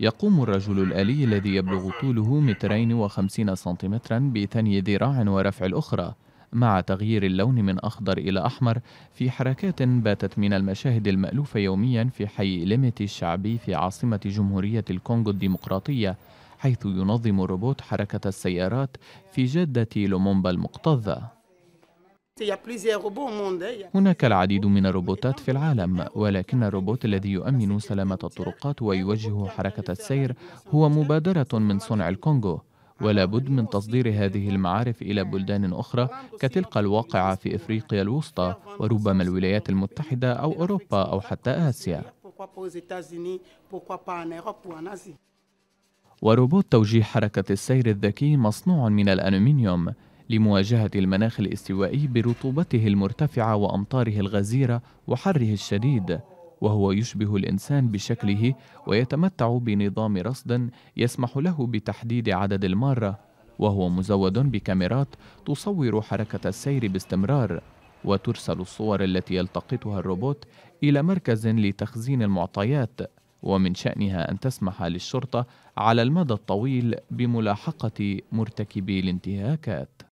يقوم الرجل الآلي الذي يبلغ طوله مترين وخمسين سنتيمترا بثني ذراع ورفع الأخرى مع تغيير اللون من أخضر إلى أحمر في حركات باتت من المشاهد المألوفة يوميا في حي ليميتي الشعبي في عاصمة جمهورية الكونغو الديمقراطية حيث ينظم الروبوت حركة السيارات في جادة لومومبا المكتظة هناك العديد من الروبوتات في العالم ولكن الروبوت الذي يؤمن سلامة الطرقات ويوجه حركة السير هو مبادرة من صنع الكونغو ولا بد من تصدير هذه المعارف إلى بلدان أخرى كتلك الواقعة في إفريقيا الوسطى وربما الولايات المتحدة أو أوروبا أو حتى آسيا. وروبوت توجيه حركة السير الذكي مصنوع من الألومنيوم لمواجهة المناخ الاستوائي برطوبته المرتفعة وأمطاره الغزيرة وحره الشديد وهو يشبه الإنسان بشكله ويتمتع بنظام رصد يسمح له بتحديد عدد المارة وهو مزود بكاميرات تصور حركة السير باستمرار وترسل الصور التي يلتقطها الروبوت إلى مركز لتخزين المعطيات ومن شأنها أن تسمح للشرطة على المدى الطويل بملاحقة مرتكبي الانتهاكات.